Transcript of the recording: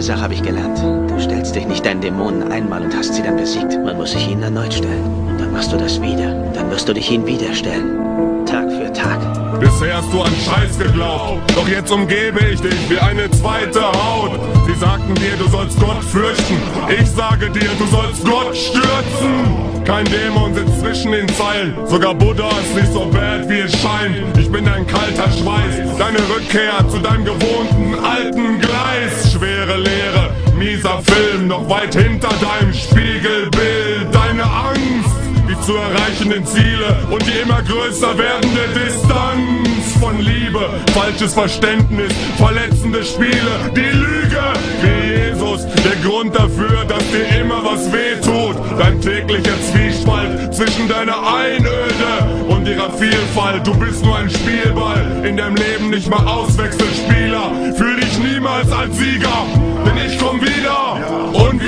Eine Sache habe ich gelernt. Du stellst dich nicht deinen Dämonen einmal und hast sie dann besiegt. Man muss sich ihnen erneut stellen. Und dann machst du das wieder. Dann wirst du dich ihnen wieder stellen. Tag für Tag. Bisher hast du an Scheiß geglaubt, doch jetzt umgebe ich dich wie eine zweite Haut. Sie sagten dir, du sollst Gott fürchten. Ich sage dir, du sollst Gott stürzen. Kein Dämon sitzt zwischen den Zeilen. Sogar Buddha ist nicht so bad, wie es scheint. Ich bin dein kalter Schweiß. Deine Rückkehr zu deinem gewohnten alten Gleis. Schwere Leere, mieser Film, noch weit hinter deinem Spiegelbild. Deine Angst die zu erreichenden Ziele und die immer größer werdende Distanz. Von Liebe, falsches Verständnis, verletzende Spiele, die Lüge, wie Jesus, der Grund dafür, dass dir immer was wehtut, dein täglicher Zwiespalt zwischen deiner Einöde und ihrer Vielfalt, du bist nur ein Spielball, in deinem Leben nicht mal Auswechselspieler. Fühl dich niemals als Sieger, denn ich komm wieder und